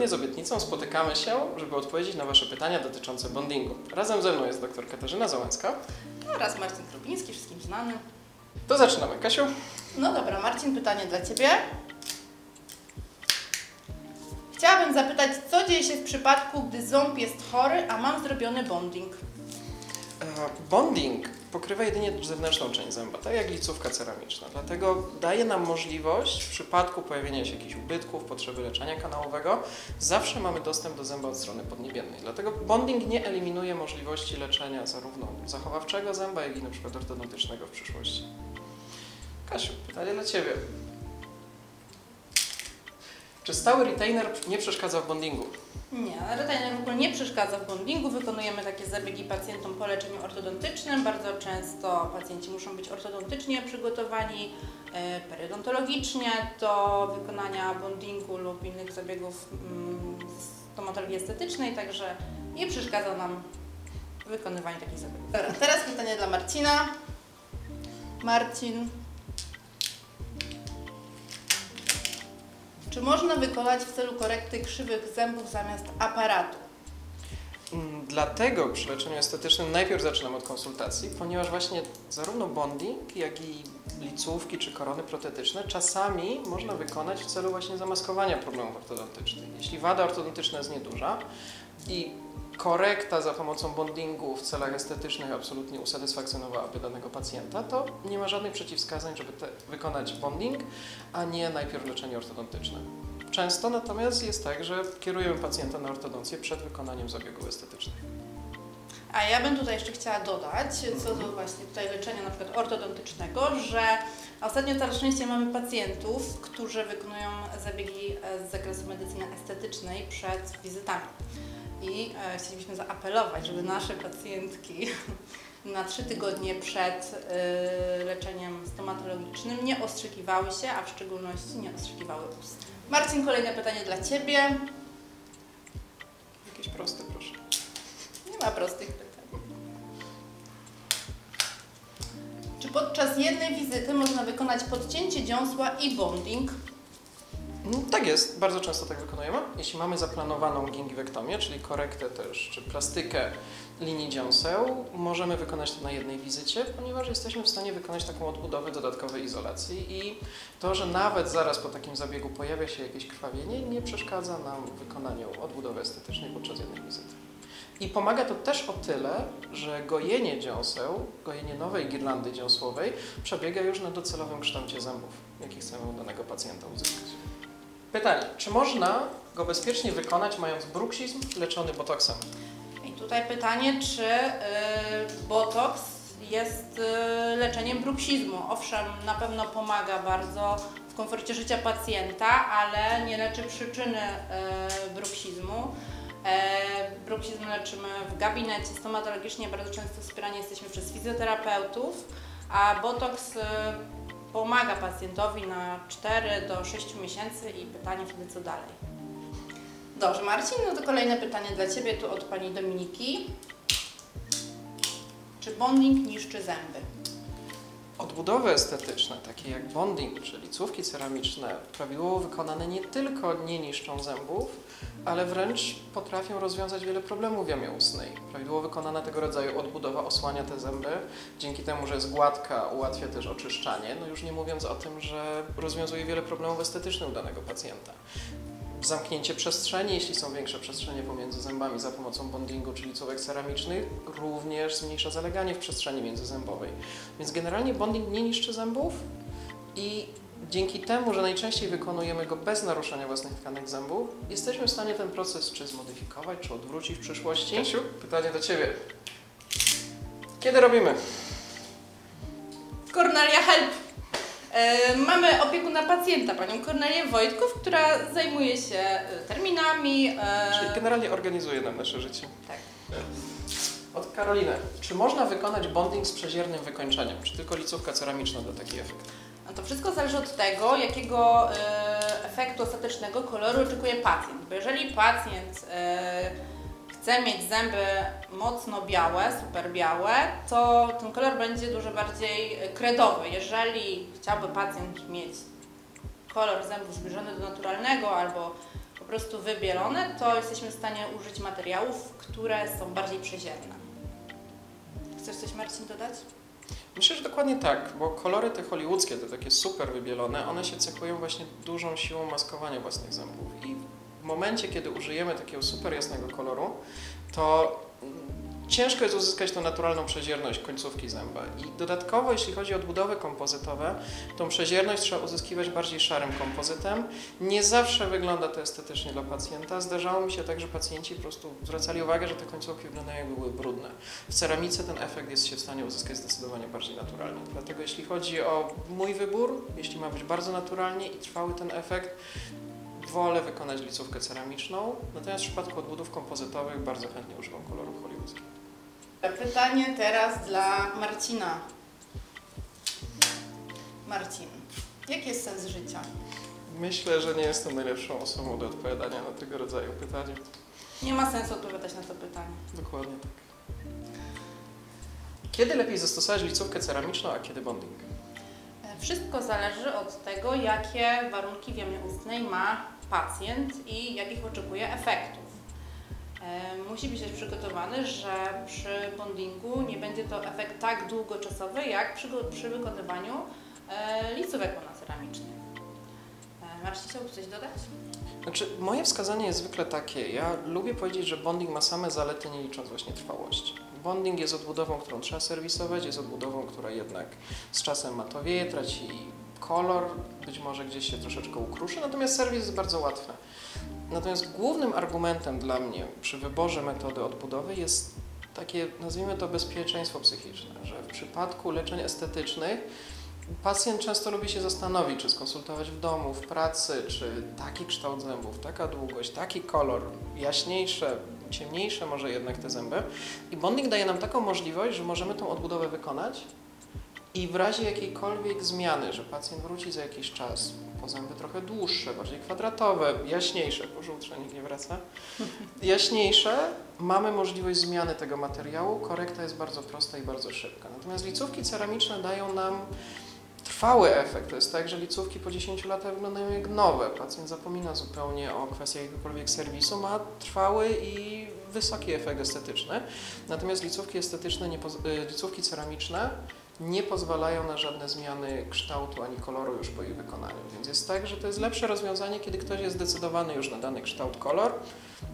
zgodnie z obietnicą spotykamy się, żeby odpowiedzieć na Wasze pytania dotyczące bondingu. Razem ze mną jest dr Katarzyna Załęcka. Oraz Marcin Krupiński, wszystkim znany. To zaczynamy. Kasiu? No dobra, Marcin, pytanie dla Ciebie. Chciałabym zapytać, co dzieje się w przypadku, gdy ząb jest chory, a mam zrobiony bonding? E, Bonding pokrywa jedynie zewnętrzną część zęba, tak jak licówka ceramiczna. Dlatego daje nam możliwość w przypadku pojawienia się jakichś ubytków, potrzeby leczenia kanałowego, zawsze mamy dostęp do zęba od strony podniebiennej. Dlatego bonding nie eliminuje możliwości leczenia zarówno zachowawczego zęba, jak i przykład ortodontycznego w przyszłości. Kasiu, pytanie dla Ciebie. Czy stały retainer nie przeszkadza w bondingu? Nie, retainer w ogóle nie przeszkadza w bondingu. Wykonujemy takie zabiegi pacjentom po leczeniu ortodontycznym. Bardzo często pacjenci muszą być ortodontycznie przygotowani, e, periodontologicznie do wykonania bondingu lub innych zabiegów mm, stomatologii estetycznej, także nie przeszkadza nam w wykonywaniu takich zabiegów. Dobra, teraz pytanie dla Marcina. Marcin, Czy można wykonać w celu korekty krzywych zębów zamiast aparatu? Dlatego przy leczeniu estetycznym najpierw zaczynam od konsultacji, ponieważ właśnie zarówno bonding, jak i licówki czy korony protetyczne czasami można wykonać w celu właśnie zamaskowania problemów ortodontycznych. Jeśli wada ortodontyczna jest nieduża i korekta za pomocą bondingu w celach estetycznych absolutnie usatysfakcjonowałaby danego pacjenta, to nie ma żadnych przeciwwskazań, żeby te, wykonać bonding, a nie najpierw leczenie ortodontyczne. Często natomiast jest tak, że kierujemy pacjenta na ortodoncję przed wykonaniem zabiegu estetycznych. A ja bym tutaj jeszcze chciała dodać, co do właśnie tutaj leczenia na przykład ortodontycznego, że ostatnio coraz częściej mamy pacjentów, którzy wykonują zabiegi z zakresu medycyny estetycznej przed wizytami. I e, chcielibyśmy zaapelować, żeby nasze pacjentki na trzy tygodnie przed e, leczeniem stomatologicznym nie ostrzykiwały się, a w szczególności nie ostrzykiwały ust. Marcin, kolejne pytanie dla Ciebie. Jakieś proste, proszę. Nie ma prostych pytań. Czy podczas jednej wizyty można wykonać podcięcie dziąsła i bonding? Tak jest, bardzo często tak wykonujemy. Jeśli mamy zaplanowaną gingiwektomię, czyli korektę też, czy plastykę linii dziąseł, możemy wykonać to na jednej wizycie, ponieważ jesteśmy w stanie wykonać taką odbudowę dodatkowej izolacji i to, że nawet zaraz po takim zabiegu pojawia się jakieś krwawienie, nie przeszkadza nam w wykonaniu odbudowy estetycznej podczas jednej wizyty. I pomaga to też o tyle, że gojenie dziąseł, gojenie nowej girlandy dziąsłowej przebiega już na docelowym kształcie zębów, jaki chcemy u danego pacjenta uzyskać. Pytanie, czy można go bezpiecznie wykonać mając bruksizm leczony botoksem? I tutaj pytanie, czy y, botoks jest y, leczeniem bruksizmu? Owszem, na pewno pomaga bardzo w komforcie życia pacjenta, ale nie leczy przyczyny y, bruksizmu. E, bruksizm leczymy w gabinecie stomatologicznie, bardzo często wspierani jesteśmy przez fizjoterapeutów, a botoks y, pomaga pacjentowi na 4 do 6 miesięcy i pytanie wtedy co dalej. Dobrze, Marcin, no to kolejne pytanie dla Ciebie tu od Pani Dominiki. Czy bonding niszczy zęby? Odbudowy estetyczne, takie jak bonding czy licówki ceramiczne, prawidłowo wykonane nie tylko nie niszczą zębów, ale wręcz potrafią rozwiązać wiele problemów w jamie ustnej. Prawidłowo wykonana tego rodzaju odbudowa osłania te zęby, dzięki temu, że jest gładka, ułatwia też oczyszczanie, no już nie mówiąc o tym, że rozwiązuje wiele problemów estetycznych danego pacjenta. Zamknięcie przestrzeni, jeśli są większe przestrzenie pomiędzy zębami za pomocą bondingu czy licówek ceramicznych, również zmniejsza zaleganie w przestrzeni międzyzębowej. Więc generalnie bonding nie niszczy zębów i dzięki temu, że najczęściej wykonujemy go bez naruszania własnych tkanek zębów, jesteśmy w stanie ten proces czy zmodyfikować, czy odwrócić w przyszłości. Kasiu, pytanie do Ciebie. Kiedy robimy? Cornelia Help! E, mamy opiekuna pacjenta, Panią Kornelię Wojtków, która zajmuje się e, terminami. e, Czyli generalnie organizuje nam nasze życie. tak. Od Karoliny. Czy można wykonać bonding z przeziernym wykończeniem? Czy tylko licówka ceramiczna da taki efekt? To wszystko zależy od tego, jakiego e, efektu ostatecznego koloru oczekuje pacjent. Bo jeżeli pacjent e, chce mieć zęby mocno białe, super białe, to ten kolor będzie dużo bardziej e, kredowy. Jeżeli chciałby pacjent mieć kolor zębów zbliżony do naturalnego albo po prostu wybielone, to jesteśmy w stanie użyć materiałów, które są bardziej przeziębne. Chcesz coś Marcin dodać? Myślę, że dokładnie tak, bo kolory te hollywoodzkie, te takie super wybielone, one się cechują właśnie dużą siłą maskowania własnych zębów. I w momencie, kiedy użyjemy takiego super jasnego koloru, to ciężko jest uzyskać tą naturalną przezierność końcówki zęba. I dodatkowo, jeśli chodzi o odbudowy kompozytowe, tą przezierność trzeba uzyskiwać bardziej szarym kompozytem. Nie zawsze wygląda to estetycznie dla pacjenta. Zdarzało mi się tak, że pacjenci po prostu zwracali uwagę, że te końcówki wyglądają jakby były brudne. W ceramice ten efekt jest się w stanie uzyskać zdecydowanie bardziej naturalnie. Dlatego jeśli chodzi o mój wybór, jeśli ma być bardzo naturalnie i trwały ten efekt, wolę wykonać licówkę ceramiczną, natomiast w przypadku odbudów kompozytowych bardzo chętnie używam hollywoodzkich. Pytanie teraz dla Marcina. Marcin, jaki jest sens życia? Myślę, że nie jestem najlepszą osobą do odpowiadania na tego rodzaju pytania. Nie ma sensu odpowiadać na to pytanie. Dokładnie tak. Kiedy lepiej zastosować licówkę ceramiczną, a kiedy bonding? Wszystko zależy od tego, jakie warunki w jamie ustnej ma pacjent i jakich oczekuje efektów. Musi być też przygotowany, że przy bondingu nie będzie to efekt tak długoczasowy, jak przy, przy wykonywaniu e, licówek monoceramicznych. E, Marcin, chciałbyś coś dodać? Znaczy, moje wskazanie jest zwykle takie. Ja lubię powiedzieć, że bonding ma same zalety, nie licząc właśnie trwałości. Bonding jest odbudową, którą trzeba serwisować, jest odbudową, która jednak z czasem matowieje, traci kolor, być może gdzieś się troszeczkę ukruszy, natomiast serwis jest bardzo łatwy. Natomiast głównym argumentem dla mnie przy wyborze metody odbudowy jest takie, nazwijmy to, bezpieczeństwo psychiczne, że w przypadku leczeń estetycznych Pacjent często lubi się zastanowić, czy skonsultować w domu, w pracy, czy taki kształt zębów, taka długość, taki kolor, jaśniejsze, ciemniejsze może jednak te zęby. I bonding daje nam taką możliwość, że możemy tą odbudowę wykonać i w razie jakiejkolwiek zmiany, że pacjent wróci za jakiś czas, po zęby trochę dłuższe, bardziej kwadratowe, jaśniejsze, po żółtrze nikt nie wraca, jaśniejsze, mamy możliwość zmiany tego materiału. Korekta jest bardzo prosta i bardzo szybka. Natomiast licówki ceramiczne dają nam trwały efekt. To jest tak, że licówki po 10 latach wyglądają jak nowe. Pacjent zapomina zupełnie o kwestiach jakiegokolwiek serwisu, ma trwały i wysoki efekt estetyczny. Natomiast licówki estetyczne, y, licówki ceramiczne nie pozwalają na żadne zmiany kształtu ani koloru już po ich wykonaniu. Więc jest tak, że to jest lepsze rozwiązanie, kiedy ktoś jest zdecydowany już na dany kształt, kolor.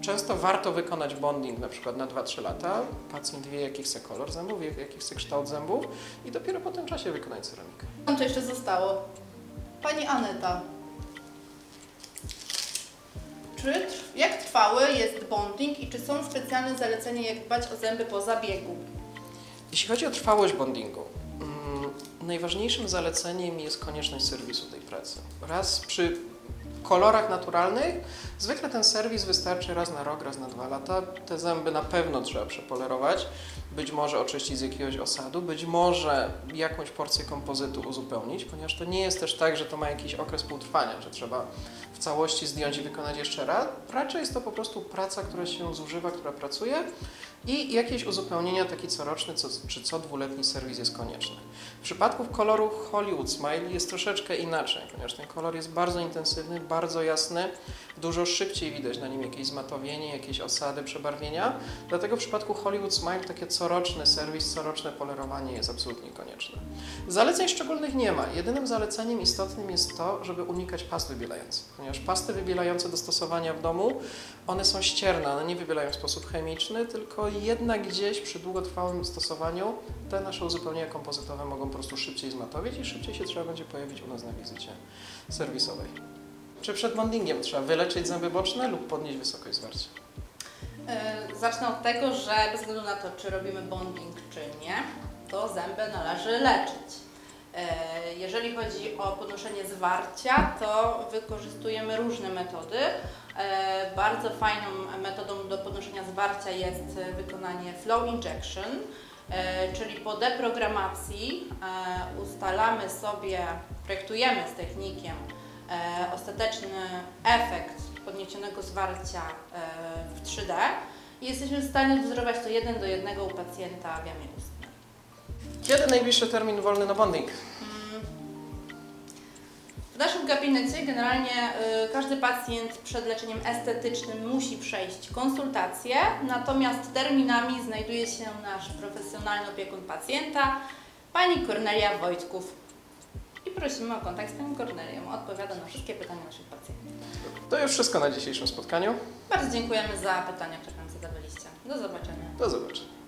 Często warto wykonać bonding na przykład na 2-3 lata. Pacjent wie, jaki chce kolor zębów, wie, jaki chce kształt zębów i dopiero po tym czasie wykonać ceramikę. Tam to jeszcze zostało. Pani Aneta. Czy, jak trwały jest bonding i czy są specjalne zalecenia, jak dbać o zęby po zabiegu? Jeśli chodzi o trwałość bondingu, najważniejszym zaleceniem jest konieczność serwisu tej pracy. Raz przy kolorach naturalnych, zwykle ten serwis wystarczy raz na rok, raz na dwa lata. Te zęby na pewno trzeba przepolerować, być może oczyścić z jakiegoś osadu, być może jakąś porcję kompozytu uzupełnić, ponieważ to nie jest też tak, że to ma jakiś okres półtrwania, że trzeba w całości zdjąć i wykonać jeszcze raz. Raczej jest to po prostu praca, która się zużywa, która pracuje i jakieś uzupełnienia, taki coroczny co, czy co dwuletni serwis jest konieczny. W przypadku koloru Hollywood Smile jest troszeczkę inaczej, ponieważ ten kolor jest bardzo intensywny, bardzo jasny, dużo szybciej widać na nim jakieś zmatowienie, jakieś osady, przebarwienia. Dlatego w przypadku Hollywood Smile takie coroczny serwis, coroczne polerowanie jest absolutnie konieczne. Zaleceń szczególnych nie ma. Jedynym zaleceniem istotnym jest to, żeby unikać past wybielających, ponieważ pasty wybielające do stosowania w domu, one są ścierne, one nie wybielają w sposób chemiczny, tylko jednak gdzieś przy długotrwałym stosowaniu te nasze uzupełnienia kompozytowe mogą po prostu szybciej zmatowić i szybciej się trzeba będzie pojawić u nas na wizycie serwisowej. Czy przed bondingiem trzeba wyleczyć zęby boczne lub podnieść wysokość zwarcia? Yy, Zacznę od tego, że bez względu na to, czy robimy bonding, czy nie, to zęby należy leczyć. Yy, Jeżeli chodzi o podnoszenie zwarcia, to wykorzystujemy różne metody. Yy, Bardzo fajną metodą do podnoszenia zwarcia jest wykonanie flow injection, czyli po deprogramacji ustalamy sobie, projektujemy z technikiem e, ostateczny efekt podniesionego zwarcia e, w 3D i jesteśmy w stanie wzorować to jeden do jednego u pacjenta w jamie ustnej. Kiedy najbliższy termin wolny na bonding? Mm. naszym gabinecie generalnie y, każdy pacjent przed leczeniem estetycznym musi przejść konsultację, natomiast terminami znajduje się nasz profesjonalny opiekun pacjenta, pani Kornelia Wojtków. Prosimy o kontakt z panią Kornelią. Odpowiada na wszystkie pytania naszych pacjentów. To już wszystko na dzisiejszym spotkaniu. Bardzo dziękujemy za pytania, które nam zadawaliście. Do zobaczenia. Do zobaczenia.